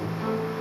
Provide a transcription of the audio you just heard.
Música